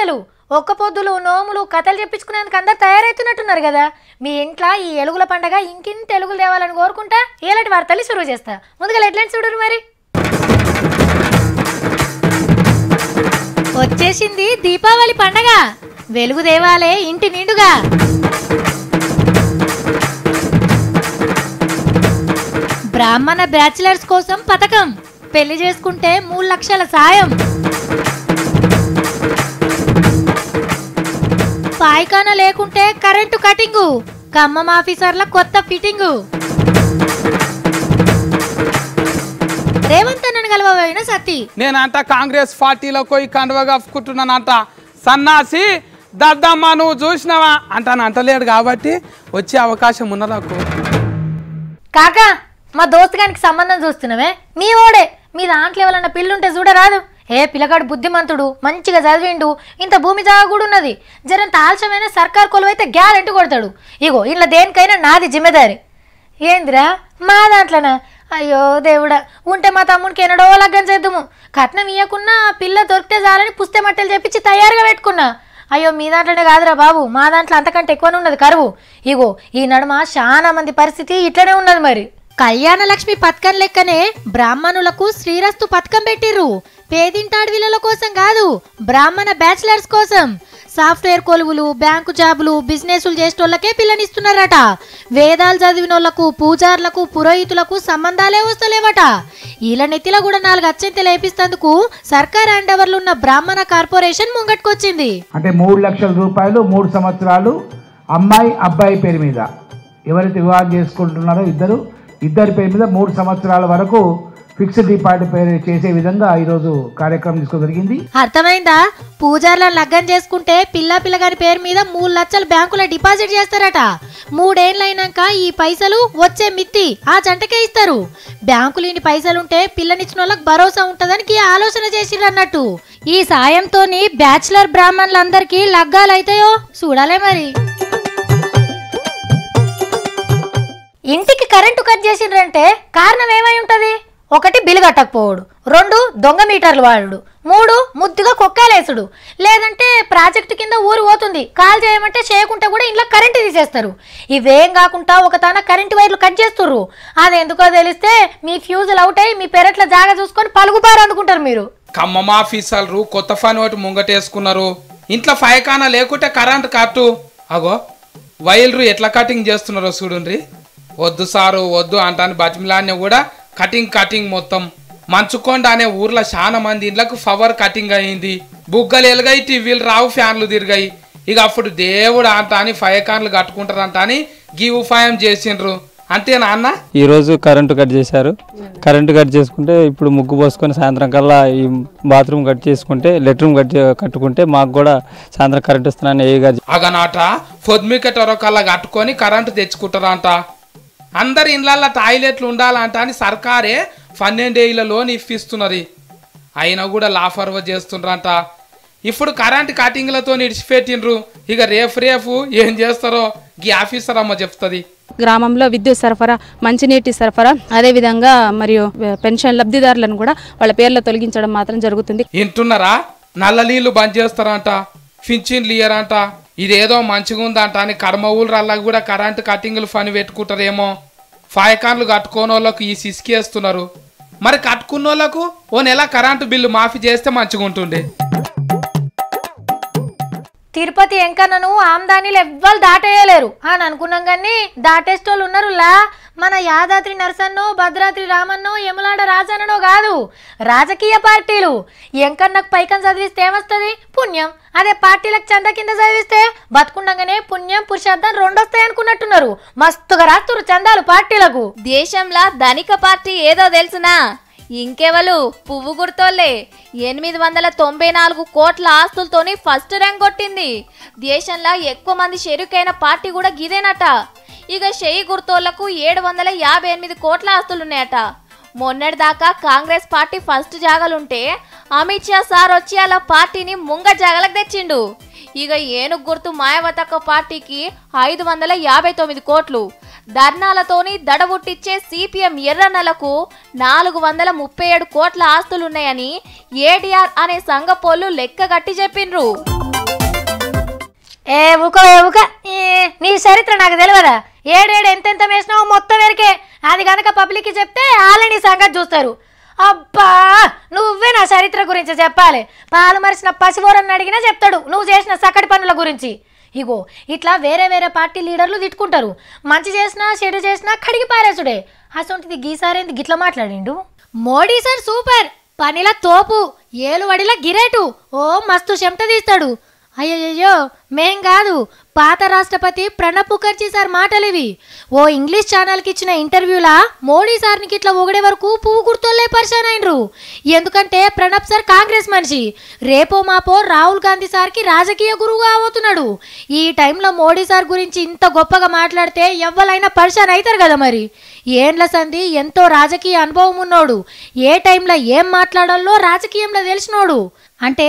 అందరికీ ఒక్క పొద్దులు నోములు కథలు చెప్పించుకునేందుకు అందరు తయారవుతున్నట్టున్నారు కదా. మీ ఇంట్లో ఈ ఎలుగుల పండగ ఇంకింత ఎలుగులు తేవాలని కోరుకుంటా ఏలాంటి వార్తలు సురువు చేస్తా. ముందుగా ఎట్లని చూడరు మరి. వచ్చేసింది దీపావళి పండగ. వెలుగు దేవాలే ఇంటి నిండుగా. బ్రాహ్మణ బ్యాచిలర్స్ కోసం పథకం. పెళ్ళి చేసుకుంటే మూడు లక్షల సాయం. పాయికాన లేకుంటే కరెంటు కటింగు. ఖమ్మం ఆఫీసర్ల కొత్త ఫిట్టింగు. రేవంత్ అన్నను కలవబోయిన సత్తి నేనంట కాంగ్రెస్ పార్టీలో పోయి కండువ కప్పుకుంటున్నానంట. సన్నాసి దద్దమ్మ నువ్వు చూసినావా? అంటాను అంటలేడు కాబట్టి వచ్చే అవకాశం ఉన్న నాకు? కాకా మా దోస్తు గానికి సంబంధం చూస్తున్నామే మీ ఓడే మీ దాంట్లో ఎవరన్నా పిల్లుంటే చూడరాదు. ఏ పిల్లగాడు బుద్ధిమంతుడు మంచిగా చదివిండు ఇంత భూమి జాగా కూడా ఉన్నది జరంత ఆలస్యమైన సర్కార్ కొలువైతే గ్యారెంటీ కొడతాడు. ఇగో ఇలా దేనికైనా నాది జిమ్మెదారి. ఏందిరా? మా దాంట్లోనా? అయ్యో దేవుడా ఉంటే మా తమ్మునికి ఎన్నడో లగ్గం చేద్దాము. కట్నం ఇవ్వకున్నా పిల్ల దొరికితే చాలని పుస్తే మట్టలు చెప్పించి తయారుగా పెట్టుకున్నా. అయ్యో మీ దాంట్లోనే కాదురా బాబు. మా దాంట్లో అంతకంటే ఎక్కువనే ఉన్నది కరువు. ఇగో ఈ నడుమ చాలా మంది పరిస్థితి ఇట్లనే ఉన్నది మరి. కళ్యాణ లక్ష్మి పథకం లెక్కనే బ్రాహ్మణులకు శ్రీరస్తు పథకం పెట్టిర్రు. పేదింటాడవిల కోసం కాదు బ్రాహ్మణ బ్యాచిలర్స్ కోసం. సాఫ్ట్వేర్ కొలువులు బ్యాంకు జాబులు బిజినెస్లు చేసేటోళ్ళకే పిల్లనిస్తున్నారట. వేదాలు చదివినోళ్ళకు పూజార్లకు పురోహితులకు సంబంధాలే వస్తలేవట. ఇలా నెత్తిలో కూడా నాలుగు అత్యంత లేపిస్తందుకు సర్కార్ అండవర్లు ఉన్న బ్రాహ్మణ కార్పొరేషన్ ముంగట్టుకొచ్చింది. అంటే మూడు లక్షల రూపాయలు మూడు సంవత్సరాలు అమ్మాయి అబ్బాయి పేరు మీద. ఎవరైతే వివాహం చేసుకుంటున్నారో ఇద్దరు ఇద్దరి పేరు మీద మూడు సంవత్సరాల వరకు ఫిక్స్డ్ డిపాజిట్ పేరు చేసే విధంగా ఈరోజు కార్యక్రమం జరిగింది. అర్థమైందా? పూజార్ల లగ్గం చేసుకుంటే పిల్ల పిల్లగారి పేరు మీద మూడు లక్షలు బ్యాంకులో డిపాజిట్ చేస్తారట. మూడేళ్ళైనాక ఈ పైసలు వచ్చే మిత్తి ఆ జంటకే ఇస్తారు. బ్యాంకులు ఇన్ని పైసలుంటే పిల్లనిచ్చిన వాళ్ళకి భరోసా ఉంటదని ఆలోచన చేసిరన్నట్టు ఈ సాయంతోని బ్యాచిలర్ బ్రాహ్మణులందరికీ లగ్గాలు అయితాయో చూడాలే మరి. ఇంటికి కరెంటు కట్ చేసిండ్రంటే కారణం ఏమై ఉంటది? ఒకటి బిల్లు కట్టకపోవడు. రెండు దొంగ మీటర్లు వాడు మూడు ముద్దుగా కుక్కాలేసుడు. లేదంటే ప్రాజెక్టు కింద ఊరు పోతుంది. కాల్ చేయమంటే చేయకుంటే కూడా ఇంట్లో కరెంటు తీసేస్తారు. ఇవేం కాకుండా ఒక తన కరెంటు వైర్లు కట్ చేస్తుర్రు. అది ఎందుకో తెలిస్తే మీ ఫ్యూజులు అవుట్ అయ్యి మీ పెరట్ల జాగా చూసుకొని పలుగుబారు అందుకుంటారు మీరు. ఖమ్మం ఆఫీసర్లు కొత్త ఫోన్ ఒకటి ముంగటేసుకున్నారు. ఇంట్లో ఫైకానా లేకుంటే కరెంట్ కట్టు. అగో వైర్లు ఎట్లా కటింగ్ చేస్తున్నారో చూడండి వద్దు సారు వద్దు అంటాను బతిమిలాన్ని కూడా కటింగ్ కటింగ్ మొత్తం. మంచుకొండ అనే ఊర్లో చాలా మంది ఇళ్ళకు పవర్ కటింగ్ అయింది. బుగ్గలు ఎలుగాయి టీవీలు రావు ఫ్యాన్లు తిరిగాయి. ఇక అప్పుడు దేవుడు అంట అని ఫైకాన్లు కట్టుకుంటారంట అని గీ ఉపాయం చేసిండ్రు. అంతేనా అన్న ఈ రోజు కరెంటు కట్ చేశారు. కరెంటు కట్ చేసుకుంటే ఇప్పుడు ముగ్గు పోసుకొని సాయంత్రం కల్లా ఈ బాత్రూమ్ కట్ చేసుకుంటే లెట్రూమ్ కట్ కట్టుకుంటే మాకు కూడా సాయంత్రం కరెంట్ ఇస్తున్నాను ఏ గారు అగనాట పొద్దుమిక టొరకల్లా కట్టుకొని కరెంటు తెచ్చుకుంటారంట. అందరి ఇళ్ళల్లో టాయిలెట్లు ఉండాలంట అని సర్కారే పన్నెండేళ్ళ లోన్ ఇప్పిస్తున్నది. అయినా కూడా లాఫర్వ చేస్తుండ్రంట. ఇప్పుడు కరెంట్ కటింగ్లతో ఇడిచిపెట్టిండ్రు ఇక రేపు రేపు ఏం చేస్తారో ఈ ఆఫీసర్ అమ్మ చెప్తుంది. గ్రామంలో విద్యుత్ సరఫరా మంచినీటి సరఫరా అదేవిధంగా మరియు పెన్షన్ లబ్ధిదారులను కూడా వాళ్ళ పేర్లు తొలగించడం మాత్రం జరుగుతుంది. వింటున్నారా? నల్ల నీళ్ళు బంద్ చేస్తారంట. పింఛన్లు ఇయ్యరంట. ఇదేదో మంచిగా ఉందంట అని కర్మ ఊళ్ళల్లా కూడా కరెంటు కటింగ్లు పని పెట్టుకుంటారేమో. ఫాయకాన్లు కట్టుకోని వాళ్ళకు ఈ సిసికేస్తున్నారు మరి కట్టుకున్న వాళ్ళకు ఓ నెల కరెంటు బిల్లు మాఫీ చేస్తే మంచిగా ఉంటుండే. తిరుపతి ఎంకన్నను ఆమ్దానీలు ఎవ్వరు దాటేయలేరు. అని అనుకున్నాం కానీ దాటేస్తోళ్ళు ఉన్నారులా. మన యాదాద్రి నరసన్నో భద్రాద్రి రామన్నో యములాడ రాజన్ననో కాదు. రాజకీయ పార్టీలు. ఎంకన్నకు పైకం చదివిస్తే ఏమొస్తుంది? పుణ్యం. అదే పార్టీలకు చంద కింద చదివిస్తే బతుకుండగానే పుణ్యం పురుషార్థం రెండొస్తాయి అనుకున్నట్టున్నారు. మస్తుగా రాస్తున్నారు చందాలు పార్టీలకు. దేశంలో ధనిక పార్టీ ఏదో తెలుసునా? ఇంకెవలు? పువ్వు గుర్తోళ్ళే ఎనిమిది వందల తొంభై నాలుగు కోట్ల ఆస్తులతోని ఫస్ట్ ర్యాంక్ కొట్టింది. దేశంలో ఎక్కువ మంది షెరుకైన పార్టీ కూడా గిదేనట. ఇక షెయి గుర్తోళ్ళకు ఏడు వందల యాభై ఎనిమిది కోట్ల ఆస్తులున్నాయట. మొన్నటిదాకా కాంగ్రెస్ పార్టీ ఫస్ట్ జాగలుంటే అమిత్ షా సార్ వచ్చి అలా పార్టీని ముంగ జాగలకు తెచ్చిండు. ఇక ఏనుగు గుర్తు మాయావతక్క పార్టీకి ఐదు వందల యాభై తొమ్మిది కోట్లు. ధర్నాలతోని దడబుట్టిచ్చే సిపిఎం ఎర్రనలకు నాలుగు వందల ముప్పై ఏడు కోట్ల ఆస్తులున్నాయని ఏడీఆర్ అనే సంఘపోళ్ళు లెక్క కట్టి చెప్పిండ్రు. ఏ ఊకో ఏ ఊక నీ చరిత్ర నాకు తెలియదా ఏడేడు ఎంతెంత వేసినావు మొత్తం వరకే. అది కనుక పబ్లిక్కి చెప్తే వాళ్ళని సంగతి చూస్తారు. అబ్బా నువ్వే నా చరిత్ర గురించి చెప్పాలి. పాలు మరిచిన పసిబోరని అడిగినా చెప్తాడు. నువ్వు చేసిన సకటి పనుల గురించి. ఇగో ఇట్లా వేరే వేరే పార్టీ లీడర్లు తిట్టుకుంటారు. మంచి చేసినా చెడు చేసినా కడిగి పారేసుడే. అసొంటిది గీసారేంది గిట్లా మాట్లాడిండు? Modi sir super. పనిలా తోపు ఏలువడిలా గిరేటు. ఓ మస్తు చెమట తీస్తాడు. అయ్యయ్యో మేం కాదు. పాత రాష్ట్రపతి ప్రణబ్ ముఖర్జీ సార్ మాటలివి. ఓ ఇంగ్లీష్ ఛానల్కి ఇచ్చిన ఇంటర్వ్యూలా మోడీ సార్ని ఇట్లా ఒకడే వరకు పువ్వు గుర్తుల్లే పరిశాన్ అయినరు ఎందుకంటే ప్రణబ్ సార్ కాంగ్రెస్ మనిషి. రేపో మాపో రాహుల్ గాంధీ సార్కి రాజకీయ గురువుగా అవుతున్నాడు. ఈ టైంలో మోడీ సార్ గురించి ఇంత గొప్పగా మాట్లాడితే ఎవ్వలైనా పరిశాన్ అవుతారు కదా మరి. ఏండ్ల సంధి ఎంతో రాజకీయ అనుభవం ఉన్నోడు. ఏ టైంలో ఏం మాట్లాడాలో రాజకీయంలో తెలిసినోడు. అంటే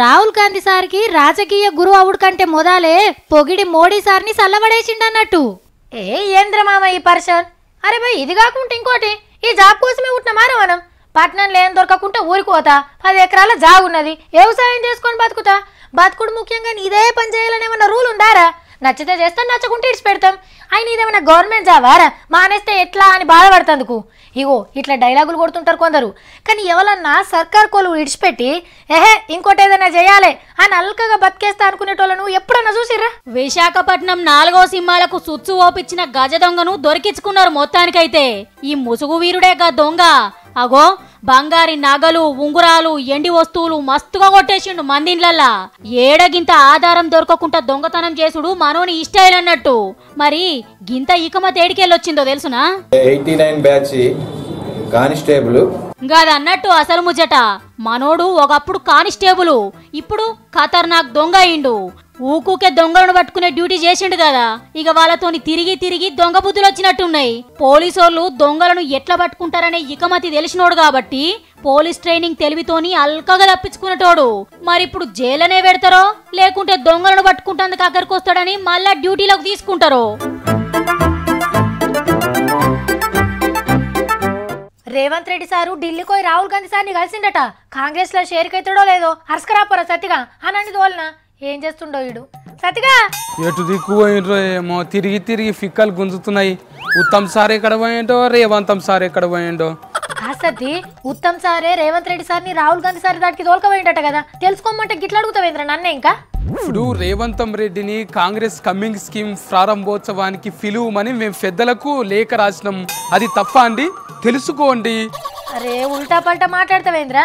రాహుల్ గాంధీ సార్కి రాజకీయ గురువు అవుడు కంటే మొదలే పొగిడి మోడీ సార్ని సల్లబడేసిండన్నట్టు. ఏ ఏంద్ర మామ ఈ పర్సన్ అరే భయ్ ఇది కాకుండా ఇంకోటి. ఈ జాబ్ కోసమే ఉంటున్నామారా మనం పట్నంలో ఏం దొరకకుండా ఊరికోతా పది ఎకరాల జాగు ఉన్నది. వ్యవసాయం చేసుకొని బతుకుతా. బతుకుడు ముఖ్యంగా ఇదే పని చేయాలని ఏమన్నా రూల్ ఉందారా నచ్చితే చేస్తాం నచ్చకుంటే ఇడిచి పెడతాం ఆయన ఇదేమైనా గవర్నమెంట్ జాబారా మానేస్తే ఎట్లా అని బాధపడుతందుకు? ఇగో ఇట్లా డైలాగులు కొడుతుంటారు కొందరు. కానీ ఎవరన్నా సర్కార్ కోలు విడిచిపెట్టి ఏహే ఇంకోటి ఏదైనా చేయాలి అని అల్కగా బతికేస్తా అనుకునేటోళ్ళను ఎప్పుడన్నా చూసిర్రా? విశాఖపట్నం నాలుగో సింహాలకు సుచ్చు ఓపిచ్చిన గజ దొంగను దొరికించుకున్నారు మొత్తానికైతే. ఈ ముసుగు వీరుడే గా దొంగ? అగో బంగారి నగలు ఉంగురాలు ఎండి వస్తువులు మస్తుగా కొట్టేసిండు మందిండ్లల్లా ఏడగింత ఆధారం దొరకకుండా దొంగతనం చేసుడు మనోని ఇష్టైల్ అన్నట్టు మరి గింత ఇకమ తేడికెళ్ళొచ్చిందో తెలుసునా? Eighty nine batch constable. గాది అన్నట్టు అసలు ముచ్చట. మనోడు ఒకప్పుడు కానిస్టేబుల్ ఇప్పుడు ఖతర్నాక్ దొంగ అయిండు ఊకూకే దొంగలను పట్టుకునే డ్యూటీ చేసిండు కదా. ఇక వాళ్ళతోని తిరిగి తిరిగి దొంగ బుద్ధులు వచ్చినట్టున్నాయి. పోలీసోళ్ళు దొంగలను ఎట్లా పట్టుకుంటారనే ఇకమతి తెలిసినోడు కాబట్టి పోలీస్ ట్రైనింగ్ తెలివితోని అల్కగా తప్పించుకునేటోడు. మరి ఇప్పుడు జైలనే పెడతారో లేకుంటే దొంగలను పట్టుకుంటానికి అక్కడికి వస్తాడని మళ్ళా డ్యూటీలోకి తీసుకుంటారో? రేవంత్ రెడ్డి సారు ఢిల్లీకి పోయి రాహుల్ గాంధీ సార్ని కలిసిండట. కాంగ్రెస్లో అవుతాడో లేదో అరసకరాపోరా సతిగా అనండి తోలన. ఏం చేస్తుండో వీడు? సతిగా! ఎటు దిక్కు పోయినరో ఏమో తిరిగి తిరిగి ఫిక్కలు గుంజుతున్నాయి. ఉత్తమ్ సార్ ఎక్కడ పోయిండో రేవంతం సార్ ఎక్కడ పోయిండో. ఆ సతి ఉత్తమ్ సారే రేవంత్ రెడ్డి సార్ని రాహుల్ గాంధీ సార్ దాటికి తోలుకపోయిండట కదా. తెలుసుకోమంటే గిట్ల అడుగుతావేంద్ర నన్నే ఇంకా? ఇప్పుడు రేవంతం రెడ్డిని కాంగ్రెస్ కమ్మింగ్ స్కీమ్ ప్రారంభోత్సవానికి పిలువమని మేము పెద్దలకు లేఖ రాసినాం. అది తప్ప అండి? తెలుసుకోండి. అరే ఉల్టా పల్టా మాట్లాడతావేంద్రా?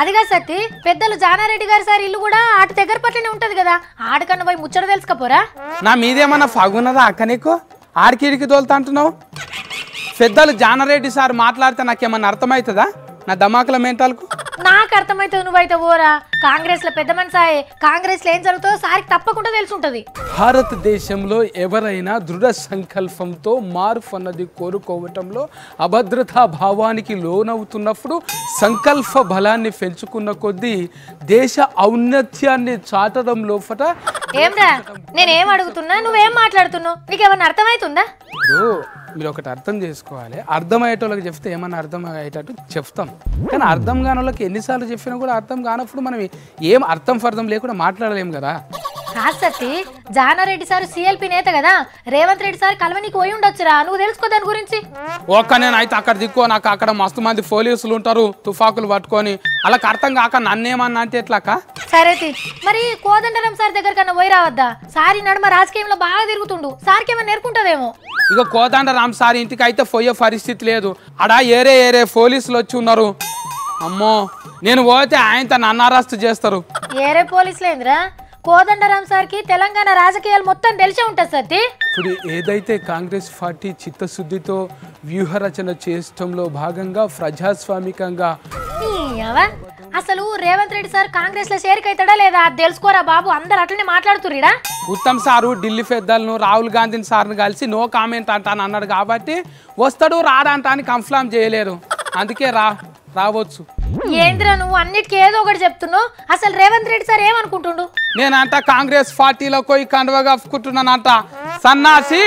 అదిగా సత్తి పెద్దలు జానారెడ్డి గారి సార్ ఇల్లు కూడా ఆట దగ్గర పట్లనే ఉంటది కదా. ఆడకన్నా పోయి ముచ్చట తెలుసుకపోరా? నా మీదేమన్నా ఫగున్నదా అక్క నీకు? ఆడికిడికి తోలుతా అంటున్నావు? పెద్దలు జానారెడ్డి సార్ మాట్లాడితే నాకేమన్నా అర్థమవుతుందా? నా దమాకుల మెంటాలకు నాకు అర్థమైతుంది నువ్వైతే ఓరా. కాంగ్రెస్లో పెద్ద మనిషాయే కాంగ్రెస్లో ఏం జరుగుతుందో సారికి తప్పకుండా తెలుసుంటది. భారతదేశంలో ఎవరైనా దృఢ సంకల్పంతో మార్పు అన్నది కోరుకోవటంలో అభద్రతా భావానికి లోనవుతున్నప్పుడు సంకల్ప బలాన్ని పెంచుకున్న కొద్దీ దేశ ఔన్నత్యాన్ని చాటడం లోపట ఏంరా నేనేం అడుగుతున్నా? నువ్వేం మాట్లాడుతున్నావు? నీకేమన్నా అర్థమవుతుందా ఇప్పుడు మీరు ఒకటి అర్థం చేసుకోవాలి. అర్థమయ్యేటోళ్ళకి చెప్తే ఏమన్నా అర్థం అయ్యేటట్టు చెప్తాం. కానీ అర్థం కాని వాళ్ళకి ఎన్నిసార్లు చెప్పినా కూడా అర్థం కానప్పుడు మనం ఏం అర్థం ఫర్థం లేకుండా మాట్లాడలేం కదా. కాదు సత్తి జానారెడ్డి సార్ సిఎల్పి నేత కదా. రేవంత్ రెడ్డి సార్ కలవనీకి పోయి ఉండొచ్చురా. నువ్వు తెలుసుకో దాని గురించి. ఒక్క నేను అయితే అక్కడ దిక్కో నాకు అక్కడ మస్తు మంది పోలీసులు ఉంటారు తుఫాకులు పట్టుకొని. వాళ్ళకి అర్థం కాక నన్నేమన్నా అంటే ఎట్లాక? సరే. మరి కోదండరాం సార్ దగ్గర కన్నా పోయి రావద్దా? సారి నడుమ రాజకీయంలో బాగా తిరుగుతుండు. సార్కి ఏమైనా నేర్కుంటదేమో ఇక కోదండ రామ్ సార్ ఇంటికి అయితే పోయే పరిస్థితి లేదు. అడా ఏరే ఏరే పోలీసులు వచ్చి ఉన్నారు. అమ్మో నేను పోతే ఆయనతో నన్నారాస్తు చేస్తారు. ఏరే పోలీసులేంద్రా? కోదండరాం సార్కి తెలంగాణ రాజకీయాలు మొత్తం తెలిసే ఉంటుంది సత్తి ఇప్పుడు ఏదైతే కాంగ్రెస్ పార్టీ చిత్తశుద్ధితో వ్యూహరచన చేయటంలో భాగంగా ప్రజాస్వామికంగా. అసలు రేవంత్ రెడ్డి సార్ కాంగ్రెస్లో చేరికైతాడా లేదా? అది తెలుసుకోరా బాబు అందరు అట్లనే మాట్లాడుతుర్రీడా? ఉత్తమ్ సారు ఢిల్లీ పెద్దలను రాహుల్ గాంధీని సార్ని కలిసి నో కామెంట్ అంటాను అన్నాడు కాబట్టి వస్తాడు రాడంటా అని కన్ఫర్మ్ చేయలేరు. అందుకే రా రావచ్చు. ఏంద్రా నువ్వు? అన్నిటికీ ఏదో ఒకటి చెప్తున్నావు. అసలు రేవంత్ రెడ్డి సార్ ఏమనుకుంటుండు? నేనంట కాంగ్రెస్ పార్టీలో పోయి కండువ కప్పుకుంటున్నానంట. సన్నాసి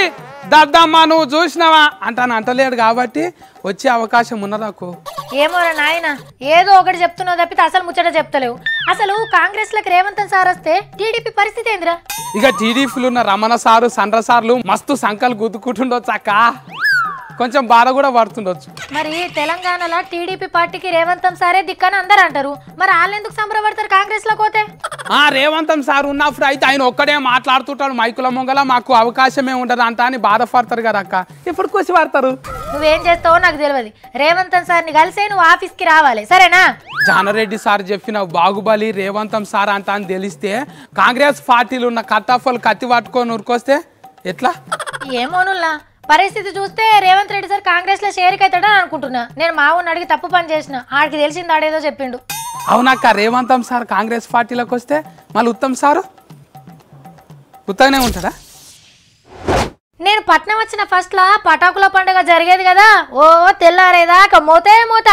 దద్దమ్మా నువ్వు చూసినావా? అంటాను అంటలేడు కాబట్టి వచ్చే అవకాశం ఉన్నది నాకు? ఏమో నాయన ఏదో ఒకటి చెప్తున్నావు తప్పితే అసలు ముచ్చట చెప్తలేవు. అసలు కాంగ్రెస్లకు రేవంత్ సార్ వస్తే టీడీపీ పరిస్థితి ఏందిరా? ఇక టీడీపీలు ఉన్న రమణ సారు సండ్ర సార్లు మస్తు సంకలు గుద్దుకుంటుండొచ్చు అక్క. కొంచెం బాధ కూడా పడుతుండొచ్చు. మరి తెలంగాణలో టీడీపీ పార్టీకి రేవంతం సారే దిక్కని అందరు అంటారు. మరి వాళ్ళు ఎందుకు సంబరపడతారు కాంగ్రెస్లో పోతే? ఆ రేవంతం సార్ ఉన్నప్పుడు అయితే ఆయన ఒక్కడే మాట్లాడుతుంటాడు. మైకుల ముంగల మాకు అవకాశమే ఉండదు అంట అని బాధపడతారు కదా అక్క. ఇప్పుడు కూసి పడతారు నువ్వేం చేస్తావో నాకు తెలియదు రేవంతం సార్ని కలిసే నువ్వు ఆఫీస్కి రావాలి. సరేనా? జానరెడ్డి సార్ చెప్పిన బాగుబలి రేవంతం సార్ అంట అని తెలిస్తే కాంగ్రెస్ పార్టీలు ఉన్న కత్తాఫలు కత్తి పట్టుకొని ఉరికొస్తే ఎట్లా? ఏమోనుల్లా. పరిస్థితి చూస్తే రేవంత్ రెడ్డి సార్ కాంగ్రెస్లో షేర్కి అవుతాడని అనుకుంటున్నా. నేను మావుని అడిగి తప్పు పని చేసిన. ఆడికి తెలిసింది ఆడేదో చెప్పిండు. అవునక్క రేవంతం సార్ కాంగ్రెస్ పార్టీలోకి వస్తే మళ్ళీ ఉత్తమ్ సారు? ఉత్తగానే ఉంటాడా? నేను పట్నం వచ్చిన ఫస్ట్ లా పటాకుల పండుగ జరిగేది కదా. ఓ తెల్లారేదాకా మోతే మోత.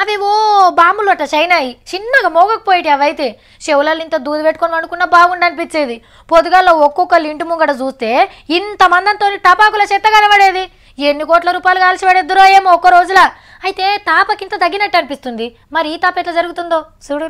అవి ఓ బాంబులోట చైనాయి. చిన్నగా మోగకపోయేటి అవైతే. చెవులలో ఇంత దూది పెట్టుకొని వండుకున్నా బాగుండు అనిపించేది పొదుగాల్లో ఒక్కొక్కళ్ళు ఇంటి ముంగట చూస్తే ఇంతమందంతో టపాకుల చెత్త కనబడేది. ఎన్ని కోట్ల రూపాయలు కాల్చి పడేద్దురో ఏమో ఒక్క రోజులా. అయితే తాపకింత తగ్గినట్టు అనిపిస్తుంది. మరి ఈ తాప ఎట్లా జరుగుతుందో? చూడు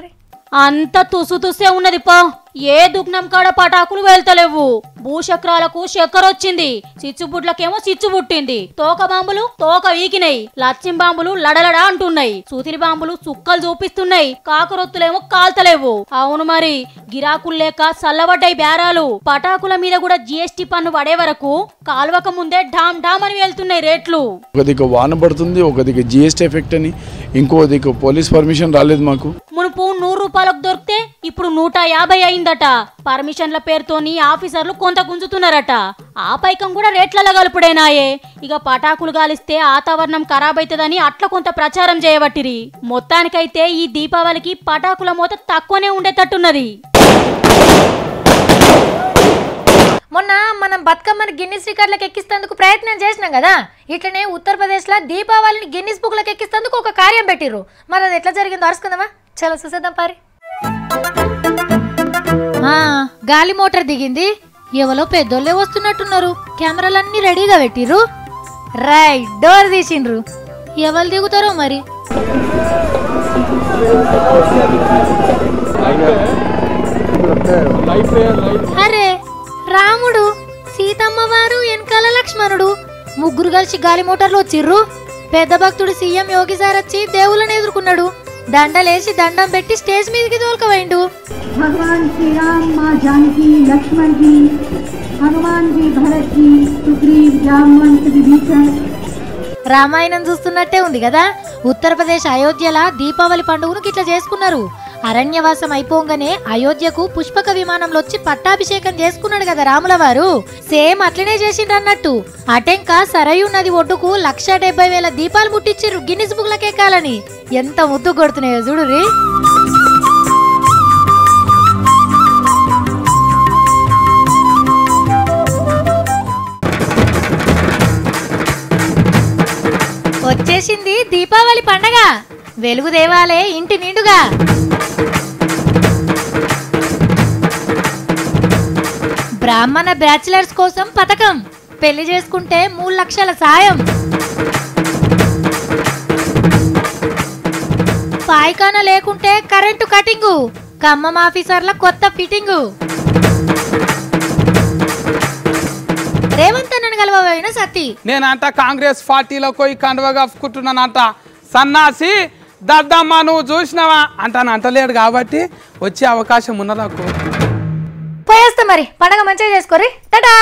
అంత తుసు తుసే ఉన్నది పో. ఏ దుగ్నం కాడ పటాకులు వెళ్తలేవు? భూచక్రాలకు చక్కెర వచ్చింది చిచ్చుబుడ్లకేమో చిచ్చు పుట్టింది. తోక బాంబులు తోక వీకినాయి లచ్చిం బాంబులు లడలడ అంటున్నాయి. సూతిరి బాంబులు చుక్కలు చూపిస్తున్నాయి. కాకరొత్తులేమో కాల్తలేవు. అవును మరి గిరాకులు లేక చల్లబడ్డాయి బేరాలు. పటాకుల మీద కూడా జిఎస్టి పన్ను పడే వరకు కాల్వక ముందే డామ్ డామ్ అని వెళ్తున్నాయి రేట్లు. ఒక దిక్కు వాన పడుతుంది ఒక దిక్కు జిఎస్టీ ఎఫెక్ట్ అని ఇంకో దిక్కు పోలీస్ పర్మిషన్ రాలేదు మాకు. మునుపు నూరు రూపాయలకు దొరికితే ఇప్పుడు నూట యాభై అయిందట. పర్మిషన్ల పేరుతోని ఆఫీసర్లు కొంత గుంజుతున్నారట. ఆ పైకం కూడా రేట్లలో కలుపుడేనాయే ఇక పటాకులు గాలిస్తే వాతావరణం ఖరాబ్ అవుతుందని అట్లా కొంత ప్రచారం చేయబట్టిరి. మొత్తానికైతే ఈ దీపావళికి పటాకుల మూత తక్కువనే ఉండేటట్టున్నది. మొన్న మనం బతుకమ్మని గిన్నిస్ రికార్డులకు ఎక్కిస్తేందుకు ప్రయత్నం చేసినాం కదా. ఇట్లనే ఉత్తరప్రదేశ్లో దీపావళిని గిన్నిస్ బుక్లకు ఎక్కిస్తేందుకు ఒక కార్యం పెట్టిర్రు. మరి అది ఎట్లా జరిగిందో అరుచుకుందామా చలో చూసేద్దాం పారి. గాలి మోటార్ దిగింది. ఎవలో పెద్దోళ్ళే వస్తున్నట్టున్నారు. కెమెరాలన్నీ రెడీగా పెట్టిర్రు. రైట్ డోర్ తీసిండ్రు. ఎవరు దిగుతారో మరి? అరే రాముడు సీతమ్మ వారు వెనకాల లక్ష్మణుడు. ముగ్గురు కలిసి గాలి మోటార్లు వచ్చిర్రు. పెద్ద భక్తుడు సీఎం యోగి సార్ వచ్చి దేవుళ్ళని ఎదుర్కొన్నాడు. దండలేసి దండం పెట్టి స్టేజ్ మీదకి తోలుకవైండు భగవాన్ శ్రీరామ్ మా జానకి లక్ష్మణ్ జీ భగవాన్ జీ భరత్ జీ సుగ్రీవ్ జామవంత్ విభీషణ్ రామాయణం చూస్తున్నట్టే ఉంది కదా? ఉత్తరప్రదేశ్ అయోధ్యలా దీపావళి పండుగను ఇట్లా చేసుకున్నారు. అరణ్యవాసం అయిపోగానే అయోధ్యకు పుష్పక విమానంలో వచ్చి పట్టాభిషేకం చేసుకున్నాడు కదా రాముల వారు సేమ్ అట్లనే చేసిండ్రు అన్నట్టు అటెంక సరయు నది ఒడ్డుకు లక్ష డెబ్బై వేల దీపాలు ముట్టించారు గిన్నిస్ బుక్లకి ఎంత ముద్దు కొడుతున్నాయో చూడురి వచ్చేసింది దీపావళి పండగ. వెలుగు దేవాలే ఇంటి నిండుగా. బ్రాహ్మణ బ్యాచిలర్స్ కోసం పథకం. పెళ్ళి చేసుకుంటే మూడు లక్షల సాయం. పాయికాన లేకుంటే కరెంటు కటింగు. ఖమ్మం ఆఫీసర్ల కొత్త ఫిట్టింగు. రేవంత్ అన్నను కలవబోయిన సతీ. నేనంట కాంగ్రెస్ పార్టీలో పోయి కండువ కుట్టున్నానంట సన్నాసి దద్దమ్మ నువ్వు చూసినావా? అంటాను. అంటలేడు కాబట్టి వచ్చే అవకాశం ఉన్నది నాకు పోయేస్తా మరి. పండగ మంచిగా చేసుకోరి టటా!